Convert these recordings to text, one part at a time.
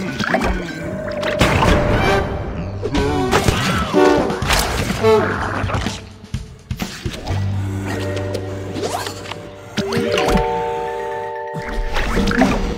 Come on.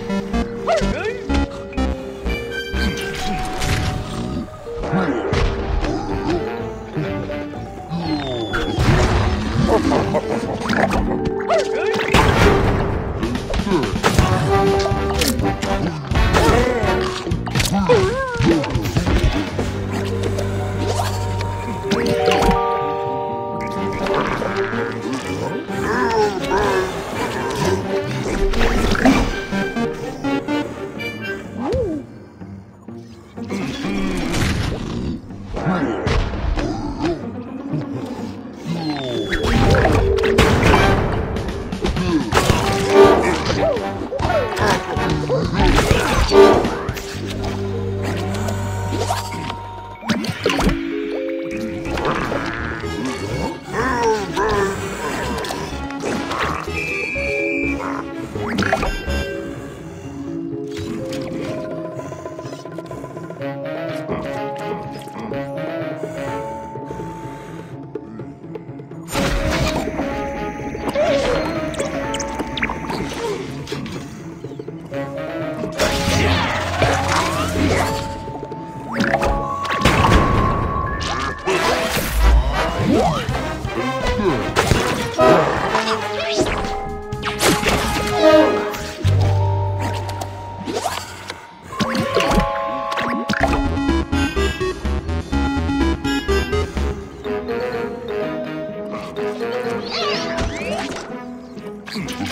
Oh, my God.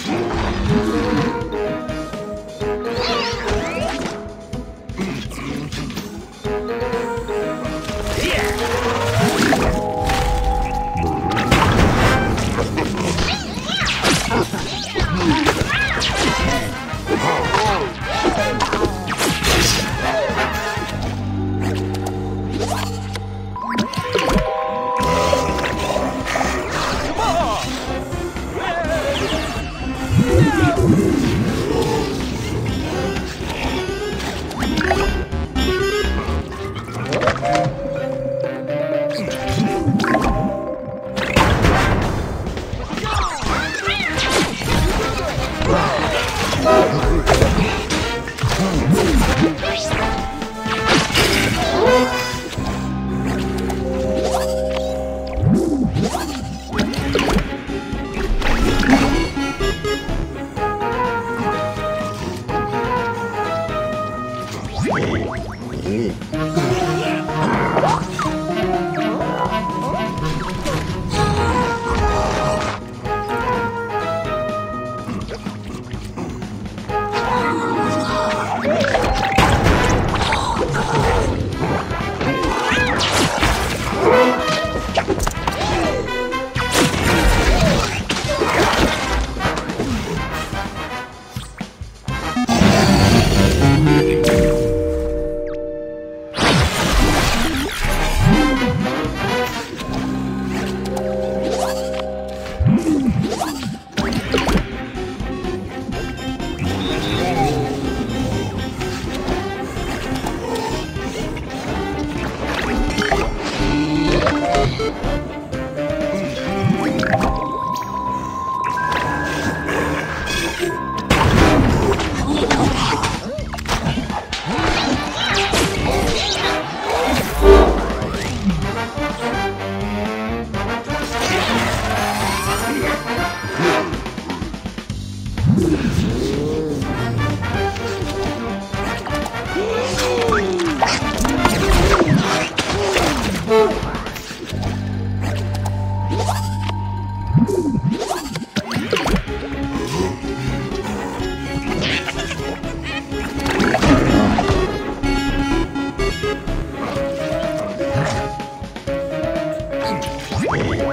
行。Bye. Yeah!